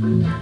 Mm-hmm.